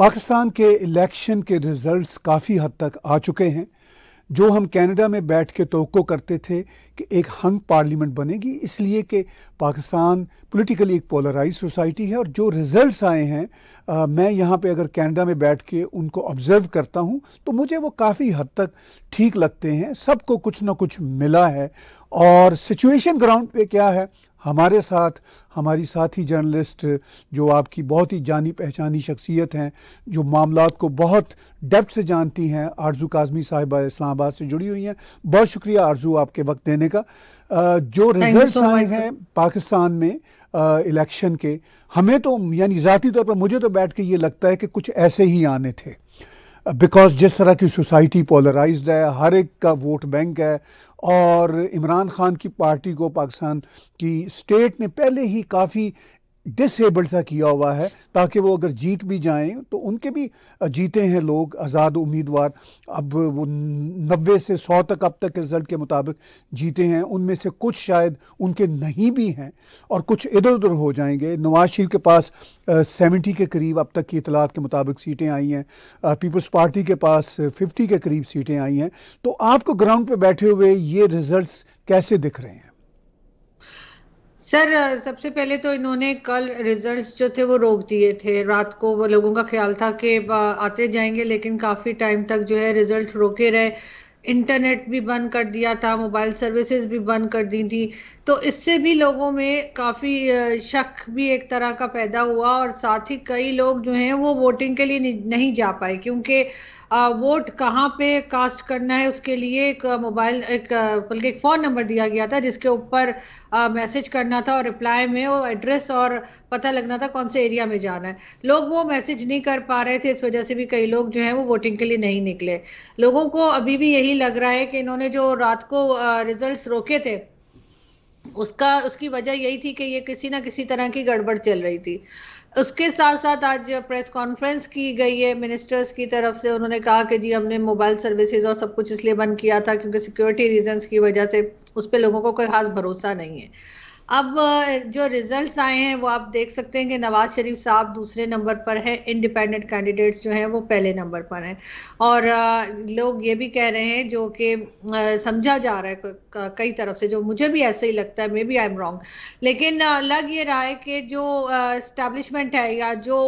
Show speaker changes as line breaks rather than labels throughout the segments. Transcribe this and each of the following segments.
पाकिस्तान के इलेक्शन के रिजल्ट्स काफ़ी हद तक आ चुके हैं। जो हम कनाडा में बैठ के तो करते थे कि एक हंग पार्लियामेंट बनेगी इसलिए कि पाकिस्तान पॉलिटिकली एक पोलराइज सोसाइटी है और जो रिजल्ट्स आए हैं आ, मैं यहाँ पे अगर कनाडा में बैठ के उनको ऑब्ज़र्व करता हूँ तो मुझे वो काफ़ी हद तक ठीक लगते हैं। सबको कुछ ना कुछ मिला है। और सिचुएशन ग्राउंड पे क्या है? हमारे साथ हमारी साथी जर्नलिस्ट जो आपकी बहुत ही जानी पहचानी शख्सियत हैं जो मामला को बहुत डेप्थ से जानती हैं आरज़ू काजमी साहिबा इस्लामाबाद से जुड़ी हुई हैं। बहुत शुक्रिया आरज़ू आपके वक्त देने का जो रिजल्ट्स आए हैं पाकिस्तान में इलेक्शन के हमें तो यानी ज़ाती तौर पर मुझे तो बैठ के ये लगता है कि कुछ ऐसे ही आने थे। बिकॉज़ जिस तरह की सोसाइटी पोलराइज है हर एक का वोट बैंक है और इमरान खान की पार्टी को पाकिस्तान की स्टेट ने पहले ही काफ़ी डिसेबल्ड सा किया हुआ है ताकि वो अगर जीत भी जाएँ तो उनके भी जीते हैं लोग आज़ाद उम्मीदवार। अब वो नब्बे से सौ तक अब तक रिज़ल्ट के मुताबिक जीते हैं। उनमें से कुछ शायद उनके नहीं भी हैं और कुछ इधर उधर हो जाएँगे। नवाज़ शरीफ के पास सेवेंटी के करीब अब तक की इतलात के मुताबिक सीटें आई हैं। पीपल्स पार्टी के पास फिफ्टी के करीब सीटें आई हैं। तो आपको ग्राउंड पर बैठे हुए ये रिज़ल्ट कैसे दिख रहे हैं?
सर सबसे पहले तो इन्होंने कल रिजल्ट्स जो थे वो रोक दिए थे। रात को वो लोगों का ख्याल था कि आते जाएँगे, लेकिन काफ़ी टाइम तक जो है रिज़ल्ट रोके रहे। इंटरनेट भी बंद कर दिया था मोबाइल सर्विसेज़ भी बंद कर दी थी। तो इससे भी लोगों में काफ़ी शक भी एक तरह का पैदा हुआ और साथ ही कई लोग जो हैं वो वोटिंग के लिए नहीं जा पाए क्योंकि वोट कहाँ पे कास्ट करना है उसके लिए एक मोबाइल, एक बल्कि एक फ़ोन नंबर दिया गया था जिसके ऊपर मैसेज करना था और रिप्लाई में वो एड्रेस और पता लगना था कौन से एरिया में जाना है। लोग वो मैसेज नहीं कर पा रहे थे, इस वजह से भी कई लोग जो है वो वोटिंग के लिए नहीं निकले। लोगों को अभी भी यही लग रहा है कि इन्होंने जो रात को रिज़ल्ट रोके थे उसका, उसकी वजह यही थी कि ये किसी ना किसी तरह की गड़बड़ चल रही थी। उसके साथ साथ आज प्रेस कॉन्फ्रेंस की गई है मिनिस्टर्स की तरफ़ से। उन्होंने कहा कि जी, हमने मोबाइल सर्विसेज़ और सब कुछ इसलिए बंद किया था क्योंकि सिक्योरिटी रीजंस की वजह से उस पर लोगों को कोई खास भरोसा नहीं है। अब जो रिजल्ट्स आए हैं, वो आप देख सकते हैं कि नवाज़ शरीफ साहब दूसरे नंबर पर हैं इंडिपेंडेंट कैंडिडेट्स जो हैं, वो पहले नंबर पर हैं। और लोग ये भी कह रहे हैं, जो कि समझा जा रहा है कई तरफ़ से, जो मुझे भी ऐसे ही लगता है, maybe I am wrong लेकिन लग ये रहा है कि जो इस्टेब्लिशमेंट है या जो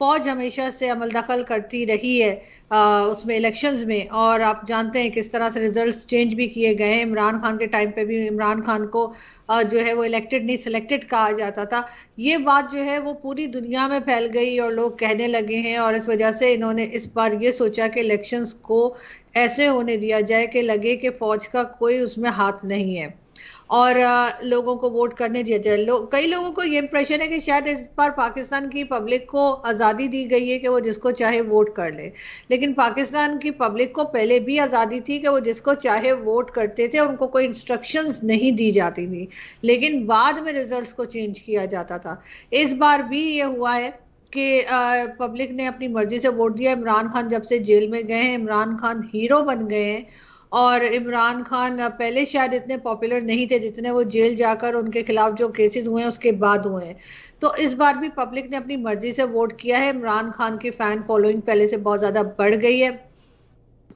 फौज हमेशा से अमल दखल करती रही है आ, उसमें इलेक्शंस में। और आप जानते हैं किस तरह से रिजल्ट्स चेंज भी किए गए हैं। इमरान खान के टाइम पे भी इमरान खान को आ, जो है वो इलेक्टेड नहीं सिलेक्टेड कहा जाता था। ये बात जो है वो पूरी दुनिया में फैल गई और लोग कहने लगे हैं और इस वजह से इन्होंने इस बार ये सोचा कि इलेक्शंस को ऐसे होने दिया जाए कि लगे कि फौज का कोई उसमें हाथ नहीं है। और लोगों को वोट करने दिया जाए। लो, कई लोगों को ये इंप्रेशन है कि शायद इस बार पाकिस्तान की पब्लिक को आज़ादी दी गई है कि वो जिसको चाहे वोट कर ले। लेकिन पाकिस्तान की पब्लिक को पहले भी आज़ादी थी कि वो जिसको चाहे वोट करते थे उनको कोई इंस्ट्रक्शंस नहीं दी जाती थी। लेकिन बाद में रिजल्ट्स को चेंज किया जाता था। इस बार भी ये हुआ है कि पब्लिक ने अपनी मर्ज़ी से वोट दिया। इमरान खान जब से जेल में गए हैं इमरान खान हीरो बन गए हैं। और इमरान खान पहले शायद इतने पॉपुलर नहीं थे जितने वो जेल जाकर उनके खिलाफ जो केसेस हुए हैं, उसके बाद हुए हैं। तो इस बार भी पब्लिक ने अपनी मर्ज़ी से वोट किया है। इमरान खान की फ़ैन फॉलोइंग पहले से बहुत ज़्यादा बढ़ गई है।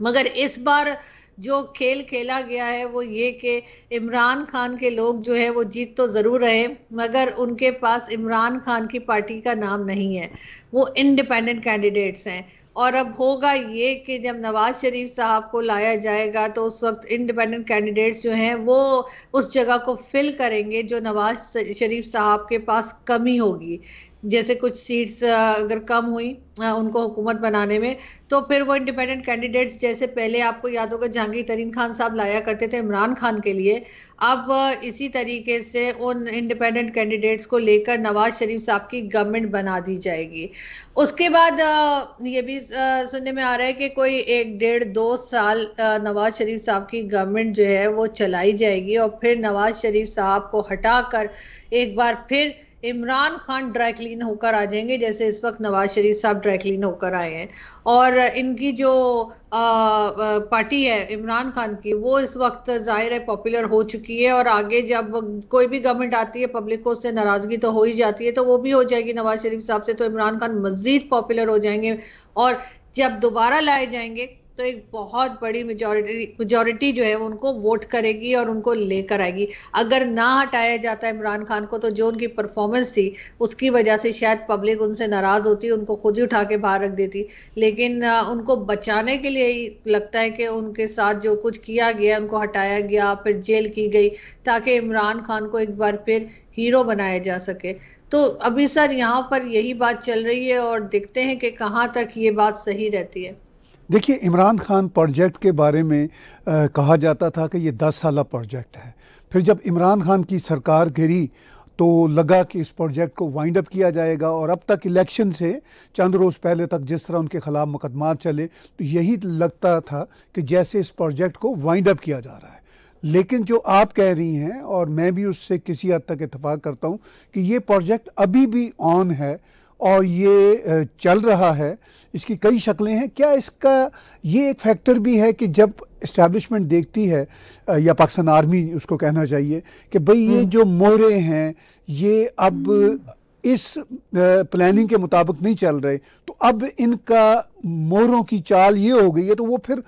मगर इस बार जो खेल खेला गया है, वो ये कि इमरान खान के लोग जो है, वो जीत तो ज़रूर रहे मगर उनके पास इमरान खान की पार्टी का नाम नहीं है। वो इंडिपेंडेंट कैंडिडेट्स हैं। और अब होगा ये कि जब नवाज़ शरीफ साहब को लाया जाएगा तो उस वक्त इंडिपेंडेंट कैंडिडेट्स जो हैं, वो उस जगह को फिल करेंगे जो नवाज़ शरीफ साहब के पास कमी होगी। जैसे कुछ सीट्स अगर कम हुई उनको हुकूमत बनाने में तो फिर वो इंडिपेंडेंट कैंडिडेट्स जैसे पहले आपको याद होगा जहांगीर तरीन खान साहब लाया करते थे इमरान खान के लिए, अब इसी तरीके से उन इंडिपेंडेंट कैंडिडेट्स को लेकर नवाज़ शरीफ साहब की गवर्नमेंट बना दी जाएगी। उसके बाद ये भी सुनने में आ रहा है कि कोई एक डेढ़ दो साल नवाज़ शरीफ साहब की गवर्नमेंट जो है वो चलाई जाएगी और फिर नवाज़ शरीफ साहब को हटाकर एक बार फिर इमरान खान ड्राई क्लीन होकर आ जाएँगे जैसे इस वक्त नवाज़ शरीफ साहब ड्राई क्लीन होकर आए हैं। और इनकी जो आ, पार्टी है इमरान खान की वो इस वक्त ज़ाहिर है पॉपुलर हो चुकी है और आगे जब कोई भी गवर्नमेंट आती है पब्लिक को उससे नाराज़गी तो हो ही जाती है तो वो भी हो जाएगी। नवाज़ शरीफ साहब से तो इमरान खान मजीद पॉपुलर हो जाएँगे और जब दोबारा लाए जाएँगे तो एक बहुत बड़ी मेजोरिटी मेजोरिटी जो है उनको वोट करेगी और उनको लेकर आएगी। अगर ना हटाया जाता इमरान खान को तो जो उनकी परफॉर्मेंस थी, उसकी वजह से शायद पब्लिक उनसे नाराज़ होती, उनको खुद ही उठा के बाहर रख देती। लेकिन उनको बचाने के लिए ही लगता है कि उनके साथ जो कुछ किया गया, उनको हटाया गया, फिर जेल की गई, ताकि इमरान खान को एक बार फिर हीरो बनाया जा सके। तो अभी सर यहाँ पर यही बात चल रही है और देखते हैं कि कहाँ तक ये बात सही रहती है।
देखिए इमरान खान प्रोजेक्ट के बारे में आ, कहा जाता था कि ये दस साल प्रोजेक्ट है। फिर जब इमरान खान की सरकार गिरी तो लगा कि इस प्रोजेक्ट को वाइंड अप किया जाएगा और अब तक इलेक्शन से चंद रोज़ पहले तक जिस तरह उनके ख़िलाफ़ मुकदमा चले तो यही लगता था कि जैसे इस प्रोजेक्ट को वाइंड अप किया जा रहा है। लेकिन जो आप कह रही हैं और मैं भी उससे किसी हद तक इतफाक़ करता हूँ कि ये प्रोजेक्ट अभी भी ऑन है और ये चल रहा है इसकी कई शक्लें हैं क्या इसका ये एक फैक्टर भी है कि जब इस्टेब्लिशमेंट देखती है या पाकिस्तान आर्मी उसको कहना चाहिए कि भाई ये हम्म। जो मोहरे हैं ये अब इस प्लानिंग के मुताबिक नहीं चल रहे तो अब इनका मोहरों की चाल ये हो गई है तो वो फिर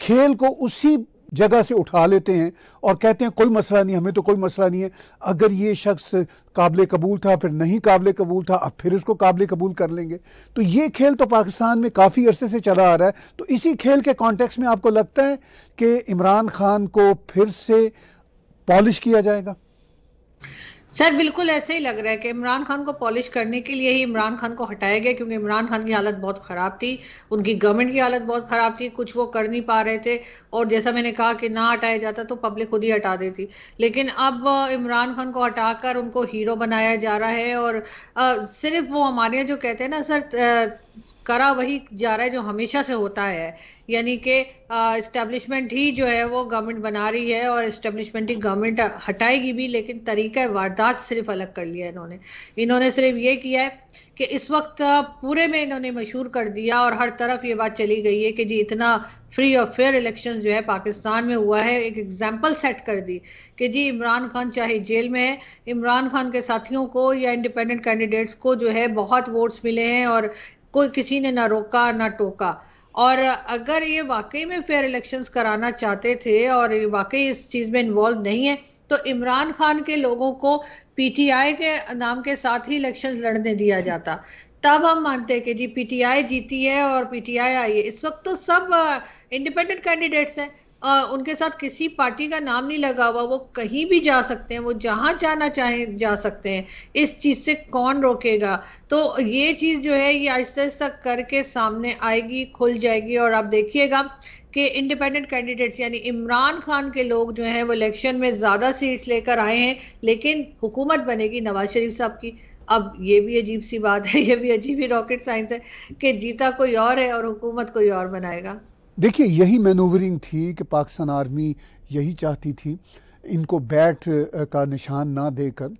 खेल को उसी जगह से उठा लेते हैं और कहते हैं, कोई मसला नहीं, हमें तो कोई मसला नहीं है। अगर ये शख्स काबिल कबूल था, फिर नहीं काबिल कबूल था, अब फिर उसको काबिल कबूल कर लेंगे। तो ये खेल तो पाकिस्तान में काफ़ी अरसे से चला आ रहा है। तो इसी खेल के कॉन्टेक्स में आपको लगता है कि इमरान खान को फिर से पॉलिश किया जाएगा?
सर बिल्कुल ऐसे ही लग रहा है कि इमरान खान को पॉलिश करने के लिए ही इमरान खान को हटाया गया क्योंकि इमरान खान की हालत बहुत ख़राब थी उनकी गवर्नमेंट की हालत बहुत ख़राब थी कुछ वो कर नहीं पा रहे थे और जैसा मैंने कहा कि ना हटाया जाता तो पब्लिक खुद ही हटा देती। लेकिन अब इमरान खान को हटाकर उनको हीरो बनाया जा रहा है और आ, सिर्फ़ वो हमारे जो कहते हैं ना सर करा वही जा रहा है जो हमेशा से होता है। यानी कि इस्टेब्लिशमेंट ही जो है वो गवर्नमेंट बना रही है और इस्टेब्लिशमेंट ही गवर्नमेंट हटाएगी भी, लेकिन तरीका वारदात सिर्फ़ अलग कर लिया इन्होंने। इन्होंने सिर्फ़ ये किया है कि इस वक्त पूरे में इन्होंने मशहूर कर दिया और हर तरफ़ ये बात चली गई है कि जी इतना फ्री और फेयर इलेक्शन जो है पाकिस्तान में हुआ है। एक एग्ज़ाम्पल सेट कर दी कि जी इमरान खान चाहे जेल में है, इमरान खान के साथियों को या इंडिपेंडेंट कैंडिडेट्स को जो है बहुत वोट्स मिले हैं और कोई किसी ने ना रोका, ना टोका। और अगर ये वाकई में फेयर इलेक्शंस कराना चाहते थे और ये वाकई इस चीज़ में इन्वॉल्व नहीं है तो इमरान खान के लोगों को पीटीआई के नाम के साथ ही इलेक्शन लड़ने दिया जाता। तब हम मानते हैं कि जी पीटीआई जीती है और पीटीआई आई है। इस वक्त तो सब इंडिपेंडेंट कैंडिडेट्स हैं। आ, उनके साथ किसी पार्टी का नाम नहीं लगा हुआ वो कहीं भी जा सकते हैं वो जहाँ जाना चाहे जा सकते हैं इस चीज़ से कौन रोकेगा? तो ये चीज़ जो है ये आहिस्ता आहिस्ता करके सामने आएगी खुल जाएगी और आप देखिएगा कि इंडिपेंडेंट कैंडिडेट्स यानी इमरान खान के लोग जो हैं वो इलेक्शन में ज़्यादा सीट्स लेकर आए हैं लेकिन हुकूमत बनेगी नवाज़ शरीफ साहब की। अब ये भी अजीब सी बात है ये भी अजीब ही रॉकेट साइंस है कि जीता कोई और है और हुकूमत कोई और बनाएगा।
देखिए, यही मैनूवरिंग थी कि पाकिस्तान आर्मी यही चाहती थी, इनको बैट का निशान ना देकर।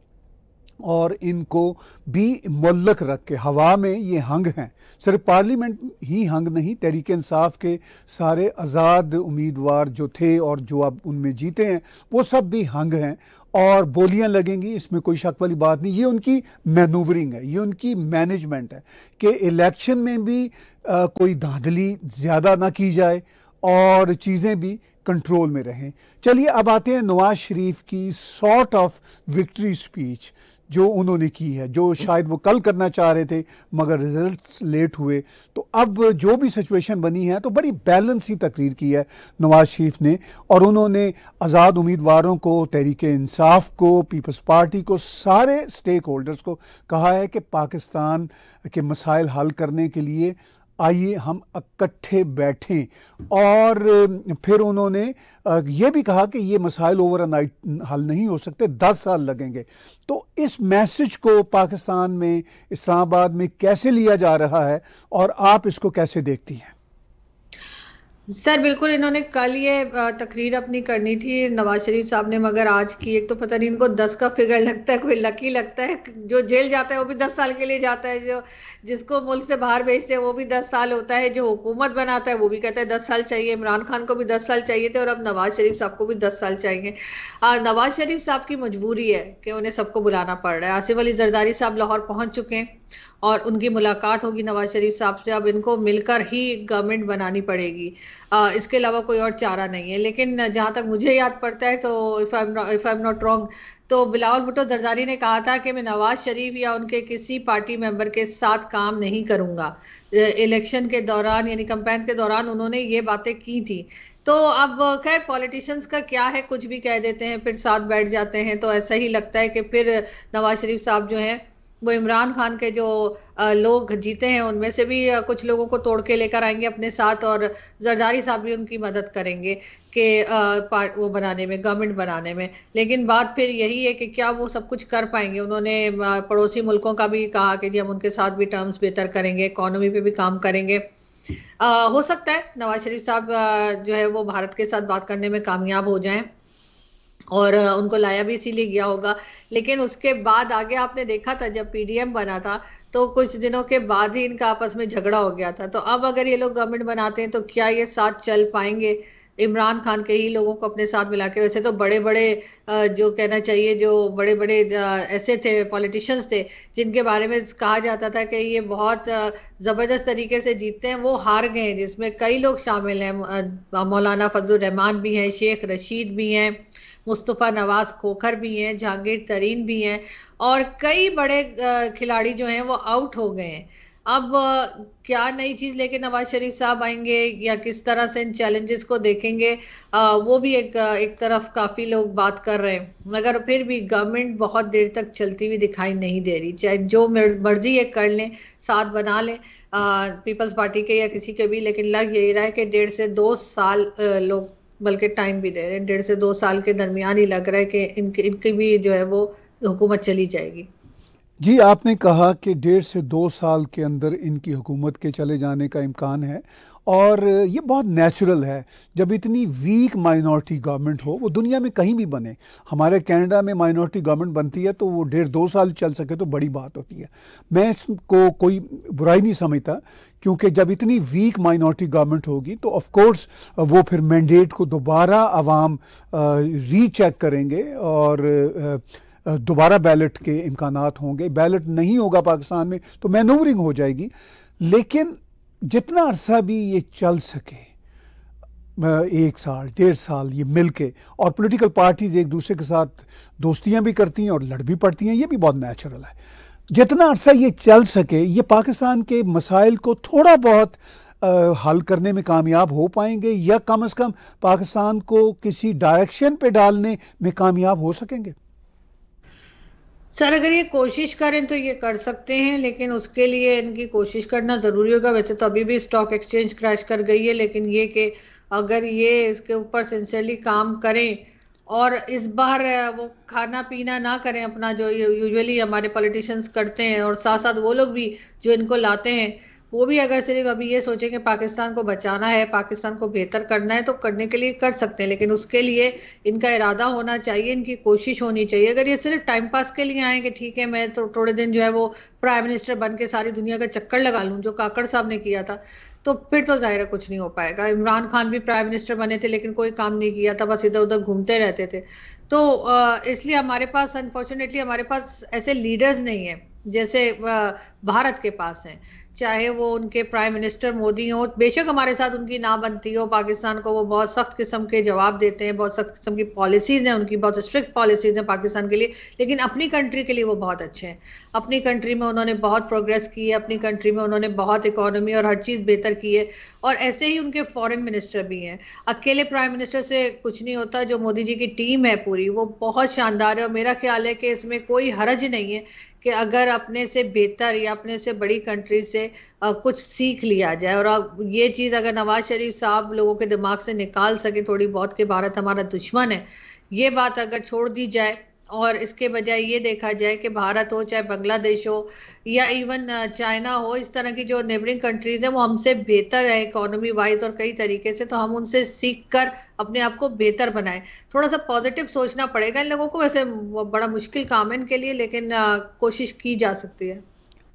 और इनको भी मुल्लक रख के हवा में ये हंग हैं। सिर्फ़ पार्लियामेंट ही हंग नहीं तहरीक इंसाफ के सारे आज़ाद उम्मीदवार जो थे और जो अब उनमें जीते हैं वो सब भी हंग हैं और बोलियाँ लगेंगी इसमें कोई शक वाली बात नहीं। ये उनकी मैनूवरिंग है ये उनकी मैनेजमेंट है कि इलेक्शन में भी आ, कोई धांधली ज़्यादा ना की जाए और चीज़ें भी कंट्रोल में रहें। चलिए अब आते हैं नवाज़ शरीफ की सॉर्ट ऑफ़ विक्ट्री स्पीच जो उन्होंने की है, जो शायद वो कल करना चाह रहे थे, मगर रिजल्ट्स लेट हुए। तो अब जो भी सिचुएशन बनी है तो बड़ी बैलेंस ही तकरीर की है नवाज़ शरीफ ने। और उन्होंने आज़ाद उम्मीदवारों को, तहरीक इंसाफ को, पीपल्स पार्टी को, सारे स्टेक होल्डर्स को कहा है कि पाकिस्तान के मसाइल हल करने के लिए आइए हम इकट्ठे बैठें। और फिर उन्होंने ये भी कहा कि ये मसाइल ओवर नाइट हल नहीं हो सकते, दस साल लगेंगे। तो इस मैसेज को पाकिस्तान में, इस्लामाबाद में कैसे लिया जा रहा है? और आप इसको कैसे देखती हैं?
सर, बिल्कुल इन्होंने कल ये तकरीर अपनी करनी थी नवाज़ शरीफ साहब ने, मगर आज की एक तो पता नहीं इनको दस का फिगर लगता है, कोई लकी लगता है, जो जेल जाता है वो भी दस साल के लिए जाता है, जो, जिसको मुल्क से बाहर भेजते हैं वो भी दस साल होता है, जो हुकूमत बनाता है वो भी कहता है दस साल चाहिए, इमरान खान को भी दस साल चाहिए थे और अब नवाज़ शरीफ साहब को भी दस साल चाहिए। नवाज़ शरीफ साहब की मजबूरी है कि उन्हें सबको बुलाना पड़ रहा है। आसिफ अली जरदारी साहब लाहौर पहुँच चुके हैं। और उनकी मुलाकात होगी नवाज़ शरीफ साहब से। अब इनको मिलकर ही गवर्नमेंट बनानी पड़ेगी। आ, इसके अलावा कोई और चारा नहीं है। लेकिन जहाँ तक मुझे याद पड़ता है तो if I if I am not wrong तो बिलावल भुट्टो जरदारी ने कहा था कि मैं नवाज़ शरीफ या उनके किसी पार्टी मेंबर के साथ काम नहीं करूँगा। इलेक्शन के दौरान यानी कंपेन के दौरान उन्होंने ये बातें की थी। तो अब खैर पॉलिटिशियंस का क्या है? कुछ भी कह देते हैं फिर साथ बैठ जाते हैं। तो ऐसा ही लगता है कि फिर नवाज़ शरीफ साहब जो है वो इमरान खान के जो लोग जीते हैं उनमें से भी कुछ लोगों को तोड़ के लेकर आएँगे अपने साथ और जरदारी साहब भी उनकी मदद करेंगे कि वो बनाने में गवर्नमेंट बनाने में। लेकिन बात फिर यही है कि क्या वो सब कुछ कर पाएँगे? उन्होंने पड़ोसी मुल्कों का भी कहा कि जी हम उनके साथ भी टर्म्स बेहतर करेंगे इकोनॉमी पे भी काम करेंगे। आ, हो सकता है नवाज़ शरीफ साहब जो है वो भारत के साथ बात करने में कामयाब हो जाएँ। और उनको लाया भी इसीलिए गया होगा। लेकिन उसके बाद आगे आपने देखा था, जब पीडीएम बना था तो कुछ दिनों के बाद ही इनका आपस में झगड़ा हो गया था। तो अब अगर ये लोग गवर्नमेंट बनाते हैं तो क्या ये साथ चल पाएँगे? इमरान खान के ही लोगों को अपने साथ मिला के। वैसे तो बड़े बड़े जो कहना चाहिए, जो बड़े बड़े ऐसे थे, पॉलिटिशियंस थे, जिनके बारे में कहा जाता था कि ये बहुत ज़बरदस्त तरीके से जीतते हैं, वो हार गए जिसमें कई लोग शामिल हैं। मौलाना फजल रहमान भी हैं, शेख रशीद भी हैं। मुस्तफ़ा नवाज़ खोखर भी हैं जहांगीर तरीन भी हैं और कई बड़े खिलाड़ी जो हैं वो आउट हो गए हैं। अब क्या नई चीज़ लेके नवाज़ शरीफ साहब आएँगे या किस तरह से इन चैलेंजेस को देखेंगे आ, वो भी एक एक तरफ़ काफ़ी लोग बात कर रहे हैं। मगर फिर भी गवर्नमेंट बहुत देर तक चलती हुई दिखाई नहीं दे रही। चाहे जो मर्ज़ी ये कर लें साथ बना लें पीपल्स पार्टी के या किसी के भी लेकिन लग यही रहा है कि डेढ़ से दो साल लोग बल्कि टाइम भी दे रहे हैं। डेढ़ से दो साल के दरमियान ही लग रहा है कि इनकी इनकी भी जो है वो हुकूमत चली जाएगी।
जी, आपने कहा कि डेढ़ से दो साल के अंदर इनकी हुकूमत के चले जाने का इम्कान है और ये बहुत नेचुरल है। जब इतनी वीक माइनॉरिटी गवर्नमेंट हो, वो दुनिया में कहीं भी बने, हमारे कनाडा में माइनॉरिटी गवर्नमेंट बनती है तो वो डेढ़ दो साल चल सके तो बड़ी बात होती है। मैं इसको कोई बुराई नहीं समझता क्योंकि जब इतनी वीक माइनॉरिटी गवर्नमेंट होगी तो ऑफ़ कोर्स वो फिर मैंडेट को दोबारा आवाम रीचेक करेंगे और दोबारा बैलेट के इम्कान होंगे। बैलेट नहीं होगा पाकिस्तान में तो मैनूवरिंग हो जाएगी। लेकिन जितना अरसा भी ये चल सके एक साल, डेढ़ साल ये मिल के और पॉलिटिकल पार्टीज़ एक दूसरे के साथ दोस्तियाँ भी करती हैं और लड़ भी पड़ती हैं, ये भी बहुत नेचुरल है। जितना अरसा ये चल सके ये पाकिस्तान के मसाइल को थोड़ा बहुत आ, हल करने में कामयाब हो पाएँगे या कम अज़ कम पाकिस्तान को किसी डायरेक्शन पे डालने में कामयाब हो सकेंगे?
सर अगर ये कोशिश करें तो ये कर सकते हैं लेकिन उसके लिए इनकी कोशिश करना ज़रूरी होगा। वैसे तो अभी भी स्टॉक एक्सचेंज क्रैश कर गई है लेकिन ये कि अगर ये इसके ऊपर सिंसियरली काम करें और इस बार वो खाना पीना ना करें अपना जो यूजुअली हमारे पॉलिटिशियंस करते हैं और साथ साथ वो लोग भी जो इनको लाते हैं, वो भी अगर सिर्फ़ अभी ये सोचें कि पाकिस्तान को बचाना है, पाकिस्तान को बेहतर करना है तो करने के लिए कर सकते हैं, लेकिन उसके लिए इनका इरादा होना चाहिए, इनकी कोशिश होनी चाहिए। अगर ये सिर्फ़ टाइम पास के लिए आए कि ठीक है, मैं तो थोड़े दिन जो है वो प्राइम मिनिस्टर बन के सारी दुनिया का चक्कर लगा लूँ, जो काकड़ साहब ने किया था तो फिर तो ज़ाहिर कुछ नहीं हो पाएगा। इमरान खान भी प्राइम मिनिस्टर बने थे, लेकिन कोई काम नहीं किया था बस इधर उधर घूमते रहते थे। तो इसलिए हमारे पास अनफॉर्चुनेटली हमारे पास ऐसे लीडर्स नहीं है, जैसे भारत के पास हैं। चाहे वो उनके प्राइम मिनिस्टर मोदी हो, बेशक हमारे साथ उनकी ना बनती हो, पाकिस्तान को वो बहुत सख्त किस्म के जवाब देते हैं, बहुत सख्त किस्म की पॉलिसीज़ हैं उनकी, बहुत स्ट्रिक्ट पॉलिसीज़ हैं पाकिस्तान के लिए, लेकिन अपनी कंट्री के लिए वो बहुत अच्छे हैं। अपनी कंट्री में उन्होंने बहुत प्रोग्रेस की है, अपनी कंट्री में उन्होंने बहुत इकोनॉमी और हर चीज़ बेहतर की है, और ऐसे ही उनके फॉरेन मिनिस्टर भी हैं। अकेले प्राइम मिनिस्टर से कुछ नहीं होता, जो मोदी जी की टीम है पूरी, वो बहुत शानदार है, और मेरा ख्याल है कि इसमें कोई हरज नहीं है कि अगर अपने से बेहतर या अपने से बड़ी कंट्री से कुछ सीख लिया जाए। और ये चीज़ अगर नवाज़ शरीफ साहब लोगों के दिमाग से निकाल सके, थोड़ी बहुत कि भारत हमारा दुश्मन है, ये बात अगर छोड़ दी जाए और इसके बजाय ये देखा जाए कि भारत हो, चाहे बांग्लादेश हो, या इवन चाइना हो, इस तरह की जो नेबरिंग कंट्रीज़ है, वो हमसे बेहतर है इकोनॉमी वाइज और कई तरीके से तो हम उनसे सीख कर अपने आप को बेहतर बनाए। थोड़ा सा पॉजिटिव सोचना पड़ेगा इन लोगों को, वैसे बड़ा मुश्किल काम है इनके लिए, लेकिन कोशिश की जा सकती है।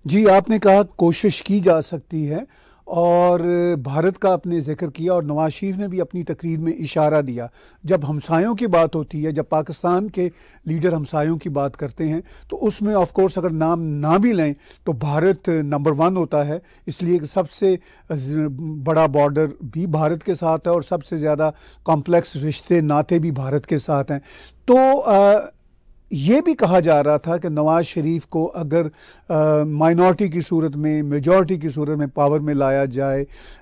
जी, आपने कहा कोशिश की जा सकती है। और भारत का आपने ज़िक्र किया और नवाज़ शरीफ ने भी अपनी तकरीर में इशारा दिया। जब हमसायों की बात होती है जब पाकिस्तान के लीडर हमसायों की बात करते हैं तो उसमें ऑफ़ कोर्स अगर नाम ना भी लें तो भारत नंबर वन होता है। इसलिए सबसे बड़ा बॉर्डर भी भारत के साथ है और सबसे ज़्यादा कॉम्प्लेक्स रिश्ते नाते भी भारत के साथ हैं। तो आ, ये भी कहा जा रहा था कि नवाज़ शरीफ को अगर माइनॉरिटी की सूरत में मेजॉरिटी की सूरत में पावर में लाया जाए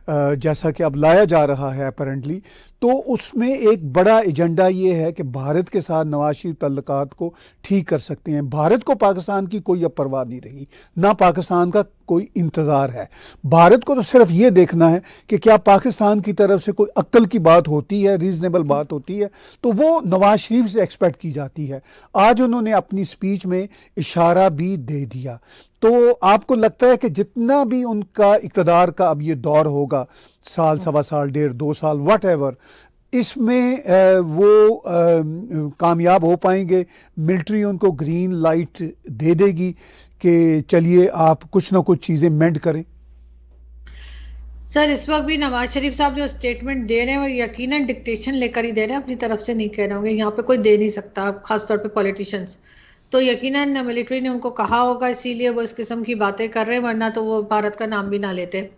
आ, जैसा कि अब लाया जा रहा है अपेरेंटली तो उसमें एक बड़ा एजेंडा ये है कि भारत के साथ नवाज़ शरीफ तल्लक को ठीक कर सकते हैं। भारत को पाकिस्तान की कोई अब परवाह नहीं रही। ना पाकिस्तान का कोई इंतज़ार है। भारत को तो सिर्फ़ ये देखना है कि क्या पाकिस्तान की तरफ़ से कोई अक्ल की बात होती है रीज़नेबल बात होती है तो वो नवाज़ शरीफ से एक्सपेक्ट की जाती है। आज उन्होंने अपनी स्पीच में इशारा भी दे दिया। तो आपको लगता है कि जितना भी उनका इकतदार का अब ये दौर होगा, साल, सवा साल, डेढ़, दो साल वट एवर इसमें वो कामयाब हो पाएँगे मिलिट्री उनको ग्रीन लाइट दे देगी। कि चलिए आप कुछ ना कुछ चीज़ें मेंड करें।
सर, इस वक्त भी नवाज़ शरीफ साहब जो स्टेटमेंट दे रहे हैं, वो यकीनन डिक्टेशन लेकर ही दे रहे हैं, अपनी तरफ़ से नहीं कह रहे होंगे। यहाँ पे कोई दे नहीं सकता, खासतौर पे पॉलिटिशियंस तो यकीनन मिलिट्री ने उनको कहा होगा, इसीलिए वो इस किस्म की बातें कर रहे हैं, वरना तो वो भारत का नाम भी ना लेते।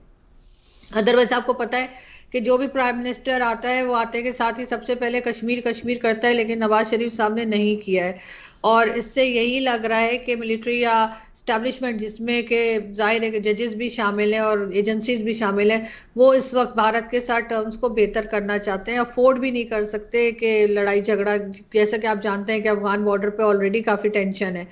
अदरवाइज़ आपको पता है कि जो भी प्राइम मिनिस्टर आता है, वो आते के साथ ही सबसे पहले कश्मीर कश्मीर करता है, लेकिन नवाज़ शरीफ साहब ने नहीं किया है। और इससे यही लग रहा है कि मिलिट्री या स्टैब्लिशमेंट जिसमें के ज़ाहिर है कि जजेस भी शामिल हैं और एजेंसीज भी शामिल हैं, वो इस वक्त भारत के साथ टर्म्स को बेहतर करना चाहते हैं अफोर्ड भी नहीं कर सकते कि लड़ाई झगड़ा, जैसा कि आप जानते हैं कि अफगान बॉर्डर पर ऑलरेडी काफ़ी टेंशन है।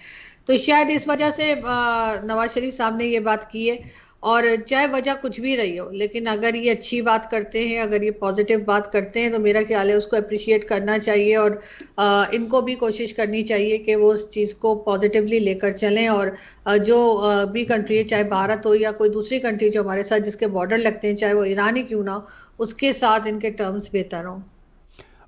तो शायद इस वजह से नवाज़ शरीफ साहब ने ये बात की है। और चाहे वजह कुछ भी रही हो लेकिन अगर ये अच्छी बात करते हैं अगर ये पॉजिटिव बात करते हैं तो मेरा ख्याल है उसको अप्रिशिएट करना चाहिए और आ, इनको भी कोशिश करनी चाहिए कि वो उस चीज़ को पॉजिटिवली लेकर चलें और आ, जो आ, भी कंट्री है चाहे भारत हो या कोई दूसरी कंट्री जो हमारे साथ जिसके बॉर्डर लगते हैं चाहे वो ईरान ही क्यों ना उसके साथ इनके टर्म्स बेहतर हों।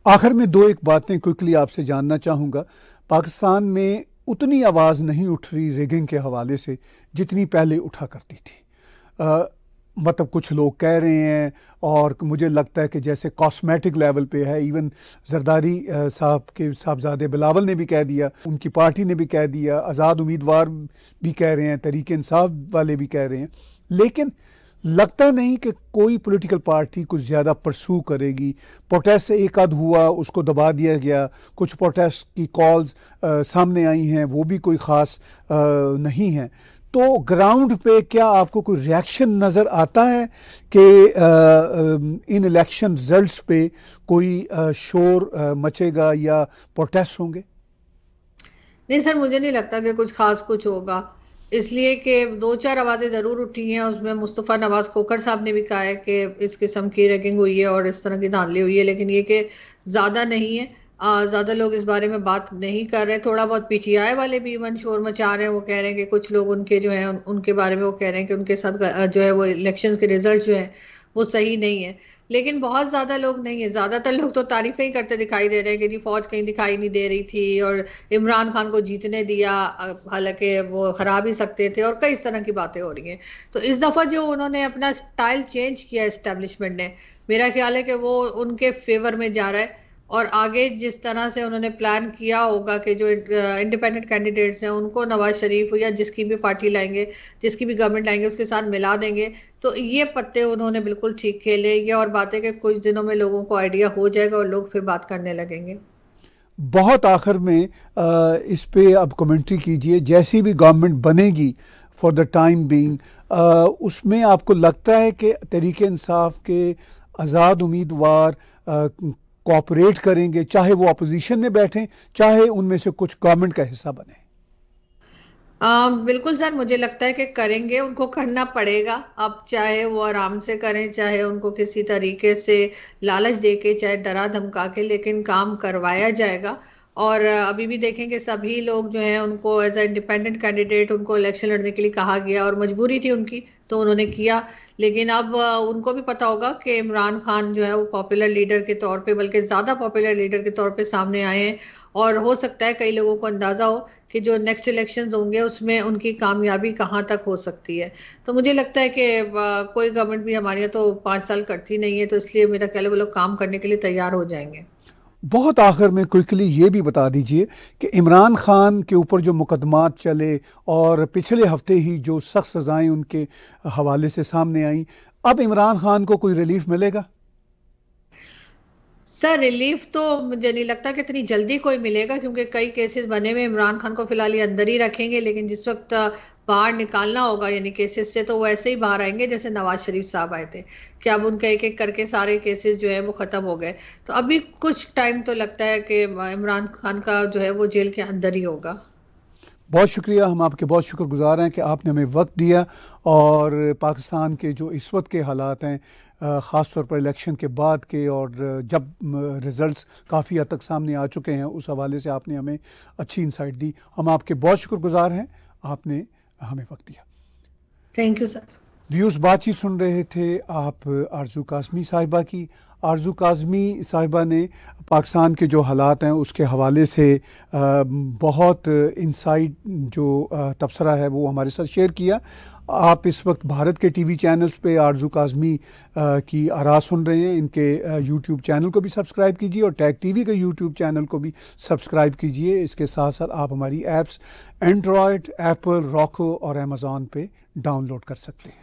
आखिर में दो एक बातें क्विकली आपसे जानना चाहूँगा। पाकिस्तान में उतनी आवाज़ नहीं उठ रही रेगिंग के हवाले से जितनी पहले उठा करती थी। मतलब कुछ लोग कह रहे हैं और मुझे लगता है कि जैसे कॉस्मेटिक लेवल पे है इवन जरदारी साहब के, साहबजादे बिलावल ने भी कह दिया, उनकी पार्टी ने भी कह दिया, आज़ाद उम्मीदवार भी कह रहे हैं, तरीके इंसाफ वाले भी कह रहे हैं। लेकिन लगता नहीं कि कोई पॉलिटिकल पार्टी कुछ ज़्यादा परसू करेगी। प्रोटेस्ट एक आध हुआ, उसको दबा दिया गया। कुछ प्रोटेस्ट की कॉल्स सामने आई हैं, वो भी कोई ख़ास नहीं है। तो ग्राउंड पे क्या आपको कोई रिएक्शन नज़र आता है कि इन इलेक्शन रिजल्ट्स पे कोई आ, शोर आ, मचेगा या प्रोटेस्ट होंगे?
नहीं सर मुझे नहीं लगता कि कुछ खास कुछ होगा। इसलिए कि दो चार आवाज़ें ज़रूर उठी हैं। उसमें मुस्तफ़ा नवाज़ खोखर साहब ने भी कहा है कि इस किस्म की रैगिंग हुई है और इस तरह की धांधली हुई है लेकिन ये कि ज़्यादा नहीं है। ज़्यादा लोग इस बारे में बात नहीं कर रहे थोड़ा बहुत पीटीआई वाले भी मन शोर मचा रहे हैं वो कह रहे हैं कि कुछ लोग उनके जो है उन, उनके बारे में वो कह रहे हैं कि उनके साथ जो है वो इलेक्शन के रिज़ल्ट जो है वो सही नहीं है। लेकिन बहुत ज़्यादा लोग नहीं है ज़्यादातर लोग तो तारीफें ही करते दिखाई दे रहे हैं कि जी फौज कहीं दिखाई नहीं दे रही थी और इमरान खान को जीतने दिया हालाँकि वो खराब ही सकते थे और कई तरह की बातें हो रही हैं। तो इस दफ़ा जो उन्होंने अपना स्टाइल चेंज किया एस्टेब्लिशमेंट ने मेरा ख्याल है कि वो उनके फेवर में जा रहा है। और आगे जिस तरह से उन्होंने प्लान किया होगा कि जो इंडिपेंडेंट कैंडिडेट्स हैं उनको नवाज़ शरीफ या जिसकी भी पार्टी लाएँगे जिसकी भी गवर्नमेंट लाएँगे उसके साथ मिला देंगे तो ये पत्ते उन्होंने बिल्कुल ठीक खेले। ये और बातें कि कुछ दिनों में लोगों को आइडिया हो जाएगा और लोग फिर बात करने लगेंगे।
बहुत आखिर में आ, इस पर अब कमेंट्री कीजिए। जैसी भी गवर्नमेंट बनेगी फॉर द टाइम बीइंग उसमें आपको लगता है कि तरीके इंसाफ के आज़ाद उम्मीदवार कोऑपरेट करेंगे, चाहे वो अपोजिशन में बैठें, चाहे उनमें से कुछ गवर्नमेंट का हिस्सा बने।
बिल्कुल सर, मुझे लगता है कि करेंगे, उनको करना पड़ेगा। अब चाहे वो आराम से करें, चाहे उनको किसी तरीके से लालच दे के चाहे डरा धमका के, लेकिन काम करवाया जाएगा। और अभी भी देखेंगे सभी लोग जो हैं, उनको एज ए इंडिपेंडेंट कैंडिडेट उनको इलेक्शन लड़ने के लिए कहा गया और मजबूरी थी उनकी तो उन्होंने किया। लेकिन अब उनको भी पता होगा कि इमरान खान जो है, वो पॉपुलर लीडर के तौर पे, बल्कि ज़्यादा पॉपुलर लीडर के तौर पे सामने आए हैं। और हो सकता है कई लोगों को अंदाज़ा हो कि जो नेक्स्ट इलेक्शन होंगे, उसमें उनकी कामयाबी कहाँ तक हो सकती है। तो मुझे लगता है कि कोई गवर्नमेंट भी हमारे यहाँ तो पाँच साल करती नहीं है तो इसलिए मेरा ख्याल है वो लोग काम करने के लिए तैयार हो जाएँगे।
बहुत आखिर में क्विकली ये भी बता दीजिए कि इमरान खान के ऊपर जो मुकदमात चले और पिछले हफ़्ते ही जो सख्त सज़ाएँ उनके हवाले से सामने आई, अब इमरान खान को कोई रिलीफ मिलेगा?
सर, रिलीफ तो मुझे नहीं लगता कि इतनी जल्दी कोई मिलेगा, क्योंकि कई केसेस बने हुए इमरान खान को फ़िलहाल ये अंदर ही रखेंगे, लेकिन जिस वक्त बाहर निकालना होगा, यानी केसेस से तो वो ऐसे ही बाहर आएँगे जैसे नवाज़ शरीफ साहब आए थे, कि अब उनके एक एक करके सारे केसेस जो है वो खत्म हो गए। तो अभी कुछ टाइम तो लगता है कि इमरान खान का जो है वो जेल के अंदर ही होगा।
बहुत शुक्रिया, हम आपके बहुत शुक्रगुजार हैं कि आपने हमें वक्त दिया और पाकिस्तान के जो इस वक्त के हालात हैं ख़ास तौर पर इलेक्शन के बाद के और जब रिज़ल्ट्स काफ़ी हद तक सामने आ चुके हैं, उस हवाले से आपने हमें अच्छी इंसाइट दी। हम आपके बहुत शुक्रगुजार हैं, आपने हमें वक्त दिया।
थैंक यू सर
व्यूज़ बातचीत सुन रहे थे आप आरज़ू कासमी साहिबा की। आरज़ू काजमी साहिबा ने पाकिस्तान के जो हालात हैं उसके हवाले से बहुत इंसाइट जो तबसरा है वो हमारे साथ शेयर किया। आप इस वक्त भारत के टीवी चैनल्स पे आरज़ू काजमी की आरा सुन रहे हैं। इनके यूट्यूब चैनल को भी सब्सक्राइब कीजिए और टैग टीवी के यूट्यूब चैनल को भी सब्सक्राइब कीजिए। इसके साथ साथ आप हमारी ऐप्स एंड्रॉयड एप्पल रॉको और अमेज़ॉन पे डाउनलोड कर सकते हैं।